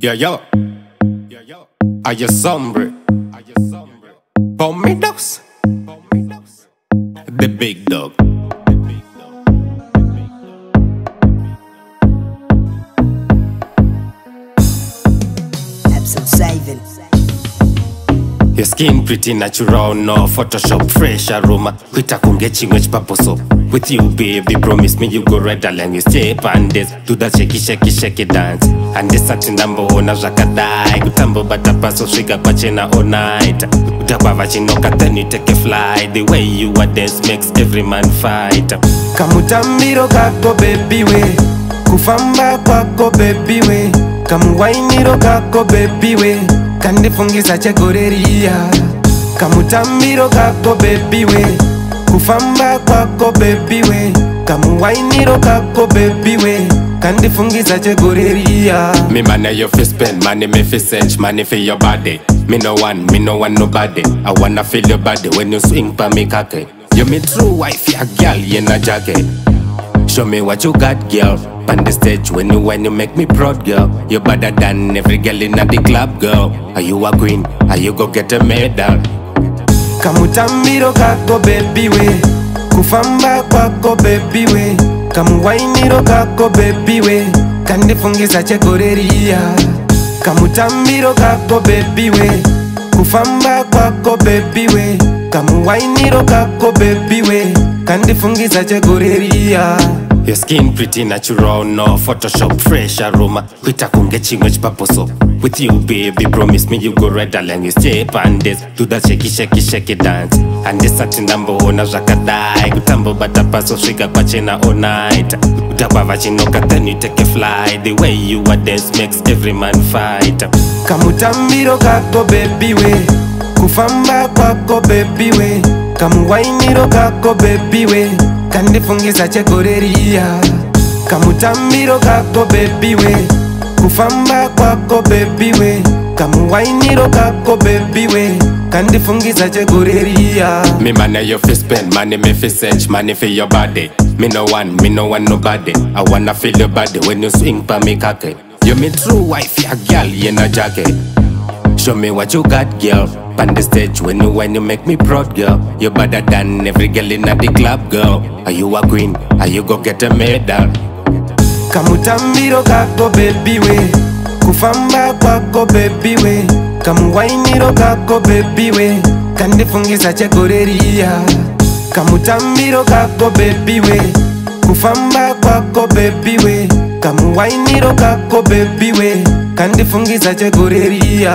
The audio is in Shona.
Yeah, yo, Yeah, yellow. Are you sombre? Are you sombre? dogs. The big dog. Absolute saving. Your skin pretty natural, no Photoshop fresh aroma kwita kumbye chimwe chipapo soap with you, baby. Promise me you go right along. You step on this, do that shaky, shaky, shaky dance. And this such number on a jackadai. You tumble, but the pass of sugar, but you all night. You tap a vagina, cut then you take a fly. The way you are dance makes every man fight. Kamutamiro oh, kako, baby, we. Kufamba kwako, baby, we. Kamuwainiro kako, baby, we. Kandifungi sa chegoreria. Kamutamiro kako, baby, we. Kamu kufamba kwako bebi we kamuwainiro kako bebi we kandifungiza chegoreria mi mana yo fispen mani mi fisench mani fi yo body me no wan, me no wan nobody i wanna feel your body when you swing pa me kake you me true wife ya girl you na jacket Show me what you got, girl. On the stage, when you when you make me proud, girl. You're better than every girl in the club, girl. Are you a queen? Are you go get a medal? kamutambiro kako bebiwe kufamba kwako bebiwe kamuwainiro kako bebiwe kandifungisa chegoreriya kamutambiro kako bebiwe kufamba kwako bebiwe kamuwainiro kako bebiwe Kamu kandifungiza chegoreria your skin pretty natural no photoshop fresh aroma kuita kunge chimwe chipaposo with you baby promise me you go right along you stay pandes do that shake shake shake dance and this at number one as a kadai kutambo bata paso shika kwa chena all night kutapa vachino then you take a fly the way you are dance makes every man fight kamutambiro kako baby we kufamba kwako baby we kamuwainiro kako bebiwe kandifungisa chegoreriya kamutambiro kako bebiwe kufamba kwako bebiwe kamuwainiro kako bebiwe kandifungisa chegoreriya mimana yofispen mani mifisech mani fi yobade mino wan mino wan nobade awana fil yobade wenuswing pa mikake yo mi tru wife ya gyal yena jake Show me what you got, girl. On the stage, when you when you make me proud, girl. You're better than every girl in the club, girl. Are you a queen? Are you go get a medal? Kamutambiro kako baby we, kufamba kwako baby we, kamuwainiro kako baby we, kandi fungisa chekoreria. Kamutambiro kako baby we, kufamba kwako baby we, kamuwainiro kako baby we. Kamu kandifungiza cheguririya